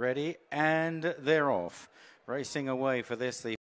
ready, and they're off. Racing away for this, the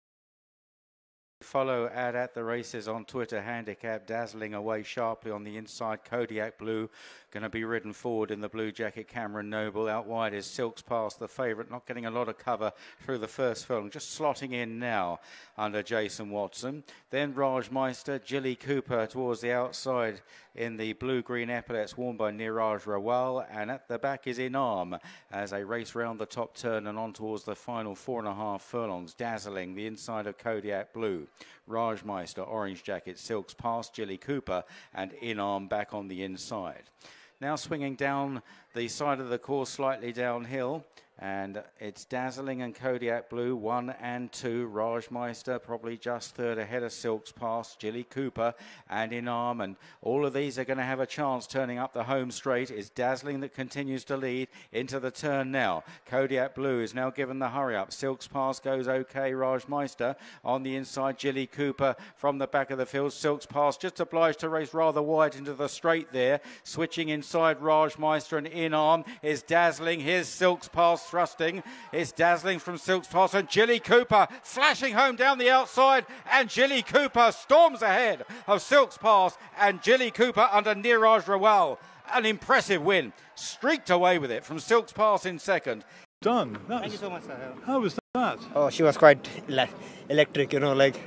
Follow ad at the races on Twitter. Handicap dazzling away sharply on the inside. Kodiak Blue going to be ridden forward in the blue jacket. Cameron Noble out wide is Silks past the favourite, not getting a lot of cover through the first furlong. Just slotting in now under Jason Watson. Then Raj Meister, Jilly Cooper towards the outside in the blue-green epaulets worn by Neeraj Rawal. And at the back is Inarm as they race round the top turn and on towards the final four and a half furlongs. Dazzling the inside of Kodiak Blue. Rajmeister, Orange Jacket, Silks past Jilly Cooper and Inarm back on the inside. Now swinging down the side of the course slightly downhill and it's Dazzling and Kodiak Blue, one and two. Rajmeister probably just third ahead of Silks Pass, Jilly Cooper and Inarm. And all of these are going to have a chance turning up the home straight. Is Dazzling that continues to lead into the turn now. Kodiak Blue is now given the hurry up. Silks Pass goes okay. Rajmeister on the inside. Jilly Cooper from the back of the field. Silks Pass just obliged to race rather wide into the straight there. Switching inside Rajmeister and Inarm is Dazzling. Here's Silks Pass thrusting. It's dazzling from Silks Pass and Jilly Cooper flashing home down the outside. And Jilly Cooper storms ahead of Silks Pass and Jilly Cooper under Neeraj Rawal. An impressive win. Streaked away with it from Silks Pass in second. Done. That's, Thank you so much, sir. How was that? Oh, she was quite electric, you know, like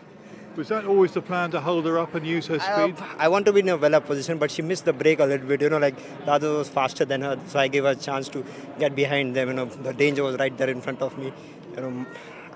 was that always the plan to hold her up and use her speed? I, I want to be in a well up position, but she missed the break a little bit. You know, like the other was faster than her, so I gave her a chance to get behind them. You know, the danger was right there in front of me. You know,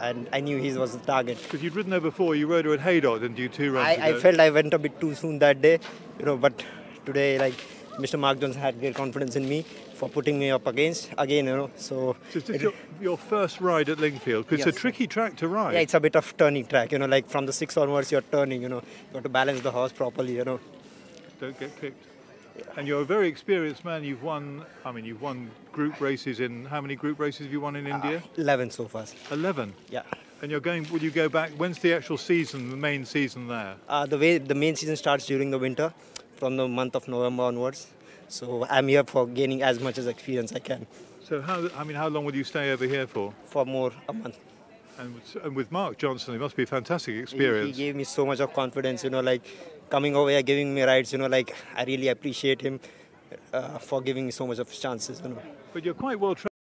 and I knew he was the target. Because you'd ridden her before, you rode her at Haydock, didn't you? Two runs I, I felt I went a bit too soon that day. You know, but today, like Mr. Mark Jones had great confidence in me for putting me up against again, you know. So, so is this your, your, first ride at Lingfield? Because yes. it's a tricky track to ride. Yeah, it's a bit of turning track, you know. Like from the six onwards, you're turning, you know. You have to balance the horse properly, you know. Don't get kicked. Yeah. And you're a very experienced man. You've won. I mean, you've won group races in how many group races have you won in uh, India? Eleven so far. Eleven. Yeah. And you're going. Will you go back? When's the actual season? The main season there? Uh, the way the main season starts during the winter, from the month of November onwards. So I'm here for gaining as much as experience I can. So how, I mean, how long will you stay over here for? For more, a month. And, and with Mark Johnston, it must be a fantastic experience. He, he, gave me so much of confidence, you know, like coming over here, giving me rides, you know, like I really appreciate him uh, for giving me so much of chances, you know. But you're quite well trained.